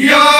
Yeah!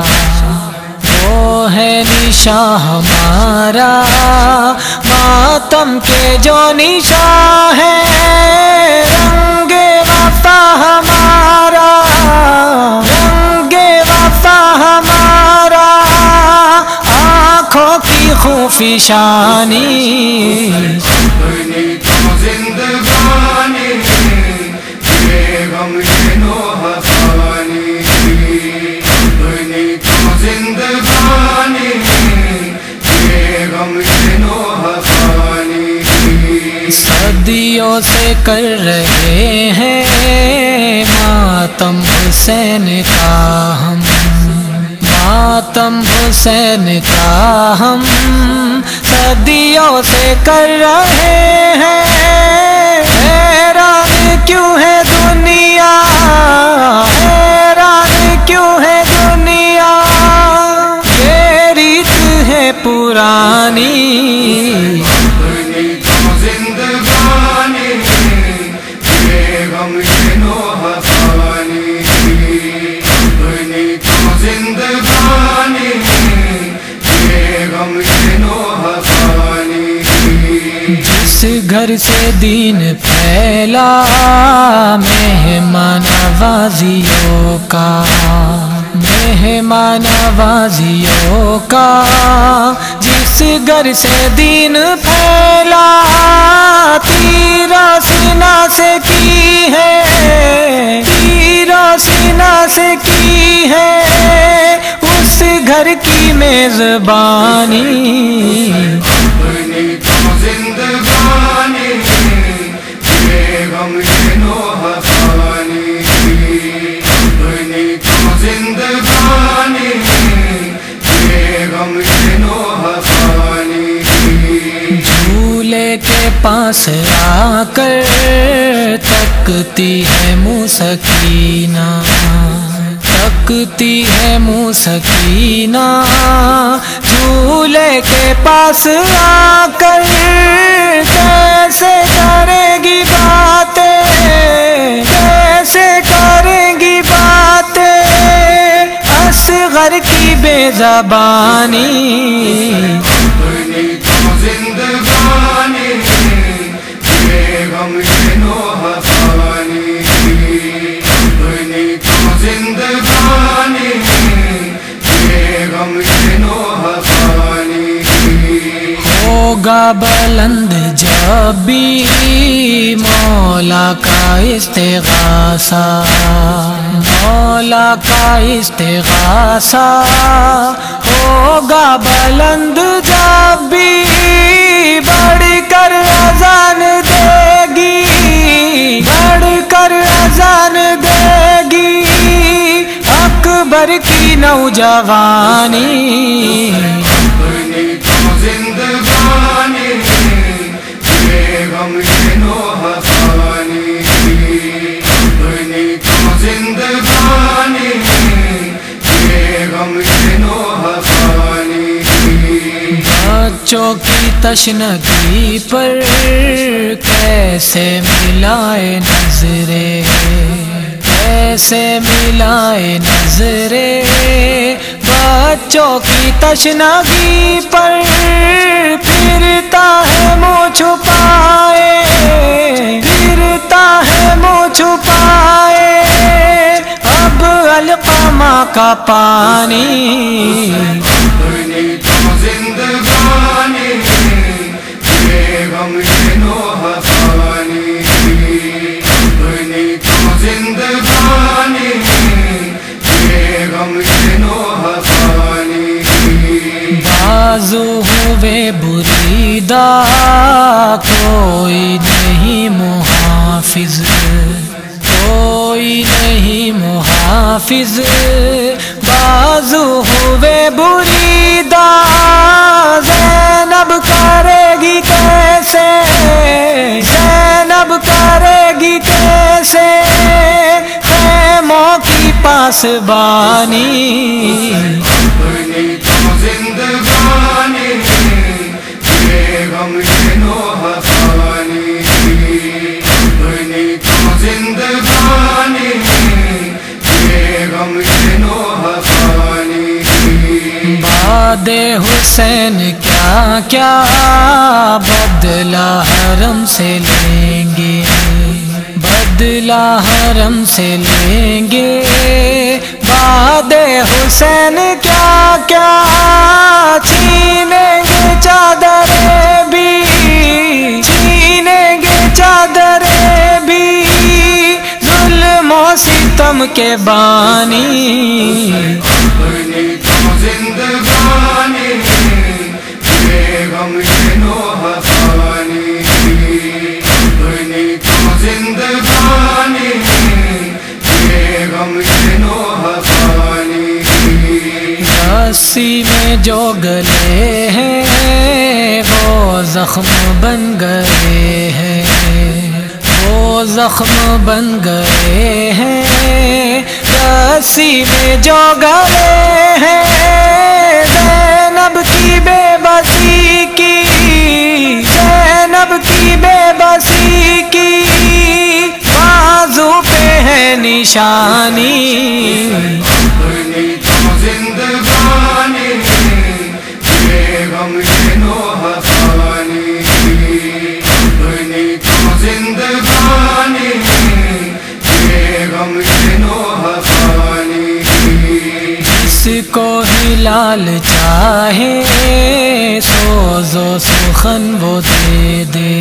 है निशा हमारा, मातम के जो निशा है, रंगे वफा हमारा, रंगे वफा हमारा, आँखों की खूफिशानी सदियों से कर रहे हैं मातम हुसैन का हम। मातम हुसैन का हम सदियों से कर रहे हैं। हैरान क्यों है दुनिया? हैरान क्यों है दुनिया? रीत है पुरानी। से दीन फैला मेहमान नवाजियों का मेहमान नवाजियों का, जिस घर से दीन फैला तीरा सीना से की है तीरा सीना से की है, उस घर की मेजबानी। पास आकर तकती है मुसकीना तकती है मुसकीना झूले के पास आकर कैसे करेगी बातें, कैसे करेगी बातें? असगर की बेजबानी होगा बुलंद जब भी मौला का इस्तेगासा। मौला का इस्तेगासा होगा बुलंद जब भी बढ़ कर अजान देगी बढ़ कर अजान देगी। अकबर की नौजवानी। बच्चों की तशनगी पर कैसे मिलाए नजरे? कैसे मिलाए नजरे? बच्चों की तशनगी पर फिरता है मुँह छुपाए, फिरता है मुँह छुपाए। अब अलकामा का पानी। तो ज़िंदगी गम जिंदगानी गम ये नोह पानी बाजू हुए बुरीदा कोई नहीं मुहाफिज। कोई नहीं मुहाफिज। बाजू हुए बुरीदा पानी बादे हुसैन क्या क्या बदला हरम से लेंगे बदला हरम से लेंगे। बादे हुसैन क्या क्या छीनेंगे चादरे भी। छीनेंगे चादरे भी। जुल्मों सितम के बानी। तो जिंदगानी गम ये नोह रस्सी में जो गले हैं, वो जख्म बन गए हैं। वो जख्म बन गए हैं। रस्सी में जो गले हैं, जैनब की बेबसी की, जैनब की बेबसी की। बाजू पे है निशानी। जिसको ही लाल चाहे, सोजो सुखन वो दे दे।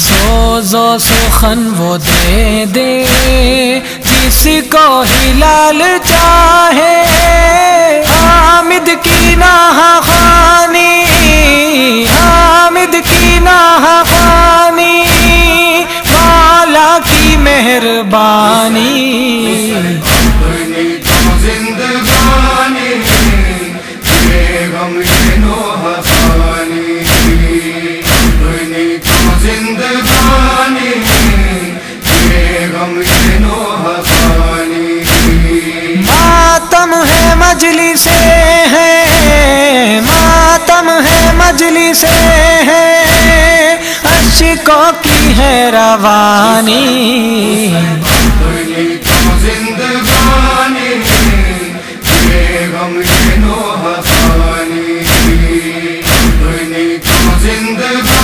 सोजो सुखन वो दे दे जिसको ही लाल चाहे। हामिद की ना खानी हामिद की नाहा खानी, माला की मेहरबानी। तो जिंदगानी ये गम ये नोह पानी अपनी तो जिंदगानी ये गम ये नोह मातम है मजली से है, मातम है मजली से है, अशकों की है रवानी। the